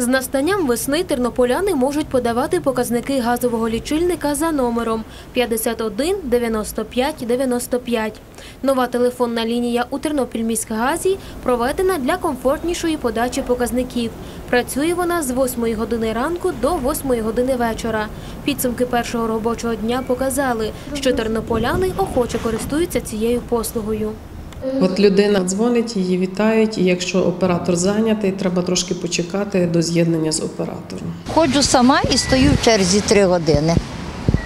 З настанням весни тернополяни можуть подавати показники газового лічильника за номером 51 95 95. Нова телефонна лінія у Тернопільміськгазі проведена для комфортнішої подачі показників. Працює вона з 8 години ранку до 8 години вечора. Підсумки першого робочого дня показали, що тернополяни охоче користуються цією послугою. От людина дзвонить, її вітають, і якщо оператор зайнятий, треба трошки почекати до з'єднання з оператором. Ходжу сама і стою в черзі три години.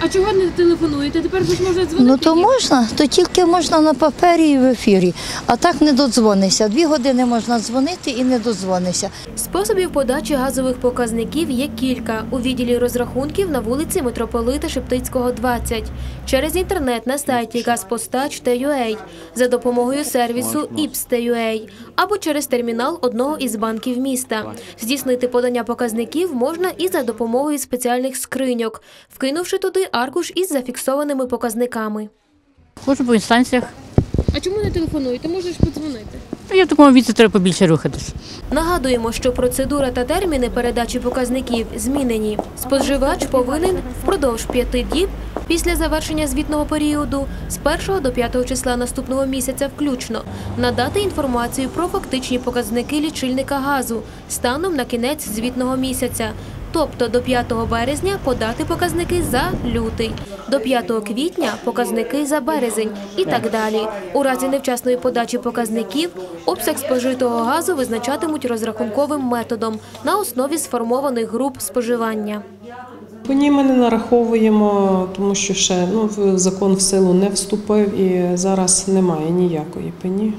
А чого не телефонуєте? Тепер ж можна Ну то можна, то тільки можна на папері і в ефірі, а так не додзвонишся. Дві години можна дзвонити і не додзвонишся. Способів подачі газових показників є кілька у відділі розрахунків на вулиці Митрополита Шептицького, 20, через інтернет на сайті Газпостач.ua, за допомогою сервісу IPS.ua або через термінал одного із банків міста. Здійснити подання показників можна і за допомогою спеціальних скриньок, вкинувши туди аркуш із зафіксованими показниками. Ходжу по інстанціях. А чому не телефонуєте? Можеш подзвонити. Ну, Я в такому віці треба побільше рухатись. Нагадуємо, що процедура та терміни передачі показників змінені. Споживач повинен впродовж п'яти діб після завершення звітного періоду з 1 до 5 числа наступного місяця включно надати інформацію про фактичні показники лічильника газу станом на кінець звітного місяця. Тобто до 5 березня подати показники за лютий, до 5 квітня показники за березень і так далі. У разі невчасної подачі показників обсяг спожитого газу визначатимуть розрахунковим методом на основі сформованих груп споживання. По ній ми не нараховуємо, тому що ще ну, закон в силу не вступив і зараз немає ніякої пені.